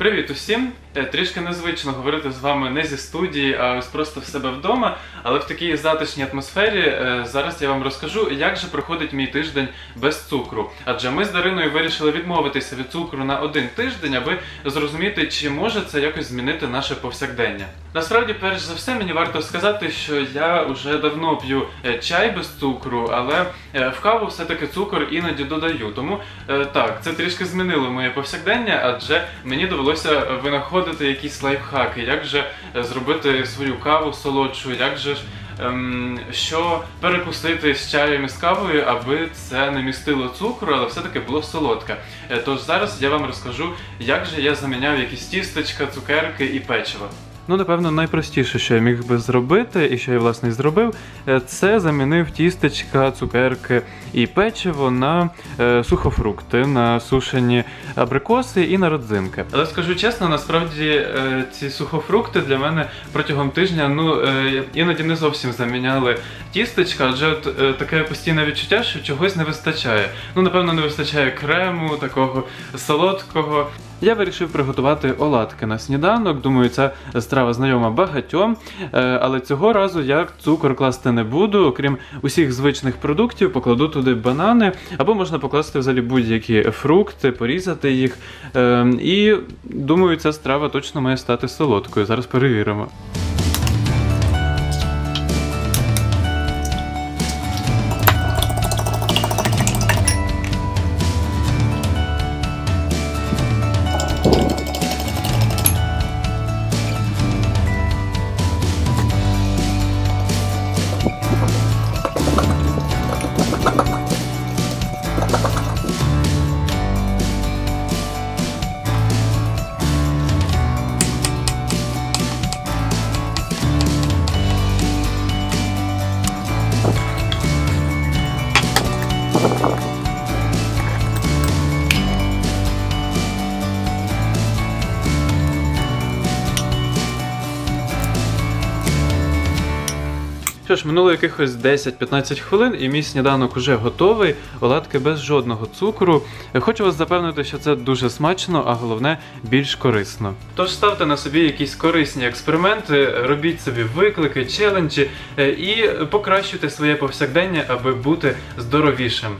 Привіт усім! Е, Трішки незвично говорити з вами не зі студії, а ось просто в себе вдома. Але в такій затишній атмосфері е, зараз я вам розкажу, як же проходить мій тиждень без цукру. Адже ми з Дариною вирішили відмовитися від цукру на один тиждень, аби зрозуміти, чи може це якось змінити наше повсякдення. Насправді, перш за все, мені варто сказати, що я вже давно п'ю е, чай без цукру, але в каву все-таки цукор іноді додаю. Тому так, це трішки змінило моє повсякдення, адже мені довелося винаходити якісь лайфхаки, як же е, зробити свою каву солодшу, як же ем, Що перекусити з чаєм і з кавою, аби це не містило цукру, але все-таки було солодке. Е, Тож зараз я вам розкажу, як же я заміняв якісь тістечка, цукерки і печиво. Ну, напевно, найпростіше, що я міг би зробити, і що я власне і зробив, е, це замінив тістечка, цукерки і печиво на е, сухофрукти, на сушені абрикоси і на родзинки. Але скажу чесно, насправді е, ці сухофрукти для мене протягом тижня ну е, іноді не зовсім заміняли тістечка, адже от е, таке постійне відчуття, що чогось не вистачає. Ну, напевно, не вистачає крему, такого солодкого. Я вирішив приготувати оладки на сніданок. Думаю, ця страва знайома багатьом. Е, Але цього разу я цукор класти не буду. Окрім усіх звичних продуктів, покладу туди банани, або можна покласти взагалі будь-які фрукти, порізати їх. Е, І думаю, ця страва точно має стати солодкою. Зараз перевіримо. Thank Що ж, минуло якихось 10-15 хвилин, і мій сніданок уже готовий. Оладки без жодного цукру. Хочу вас запевнити, що це дуже смачно, а головне більш корисно. Тож ставте на собі якісь корисні експерименти, робіть собі виклики, челенджі е, і покращуйте своє повсякдення, аби бути здоровішим.